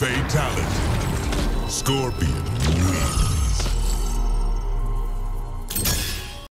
Fatality. Scorpion wins.